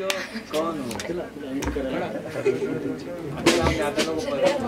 क्यों कौन हो?